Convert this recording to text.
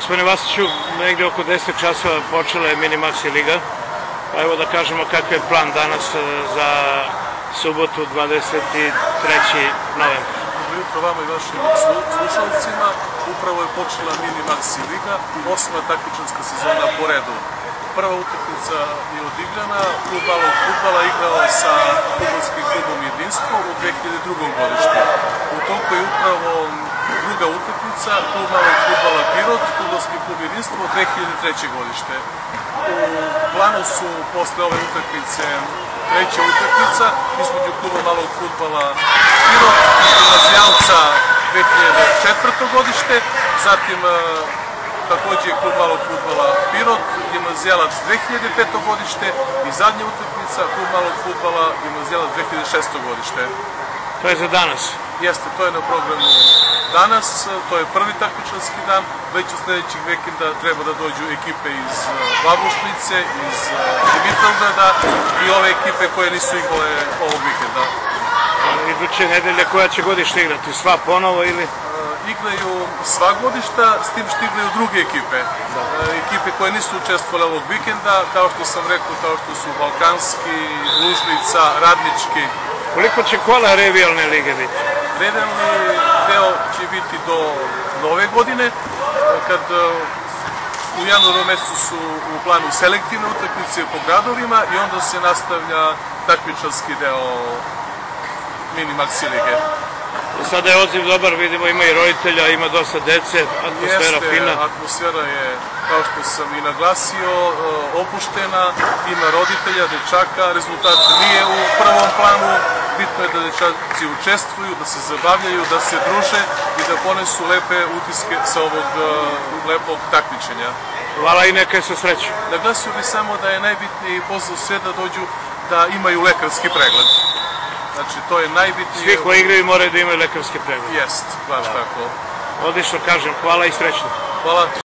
Gospodine Vasiću, negde oko 10 časova počela je Mini Liga. Pa evo da kažemo kakav je plan danas e, za subotu 23. novembra. Dobro jutro vama i vašim slu- slušalcima. Upravo je počela Mini Maxi Liga, osma takmičarska sezona po redu. Prva utakmica je odigrana, klub malog futbala igrao sa futbolskim klubom Jedinstvo u 2002. godištu. U toku je upravo druga utakmica, klub malog futbala U 2003. godište. U planu su posle ove utakmice treća utakmica između kluba malog futbala Pirot i gimnazijalca 2004. godište, zatim e, takođe klub malog futbala Pirot, gimnazijalac 2005. godište i zadnja utakmica klub malog futbala gimnazijalac 2006. godište. To je za danas. Jeste, to je na programu danas, to je prvi takmičarski dan, već u sledećeg vikenda treba da dođu ekipe iz e, Babušnice, iz e, Dimitrovgrada i ove ekipe koje nisu igrale ovog vikenda. Iduće nedelje koja će godište igrati? Sva ponovo ili? E, igraju sva godišta, s tim što igraju druge ekipe. E, ekipe koje nisu učestvovale ovog vikenda, kao što sam rekao, kao što su Balkanski, Lužnica, Radnički. Koliko će kola revijalne lige biti? Redovni deo će biti do nove godine, kad e, u januaru mesecu su u planu selektivne utakmice po gradovima i onda se nastavlja takmičarski deo mini maxi lige. Sada je odziv dobar, vidimo ima i roditelja, ima dosta dece, atmosfera Jeste, fina. atmosfera je, kao što sam i naglasio, e, opuštena, ima roditelja, dečaka, rezultat nije u prvom planu, bitno je da dečaci učestvuju, da se zabavljaju, da se druže i da ponesu lepe utiske sa ovog e, lepog takmičenja. Hvala i neka je sa srećom. Naglasio bih samo da je najbitniji pozdrav sve da dođu da imaju lekarski pregled. Znači, to je najbitnije. Svi koji igraju moraju da imaju lekarske preglede. Jest, baš tako. Odlično kažem, hvala i srećno. Hvala.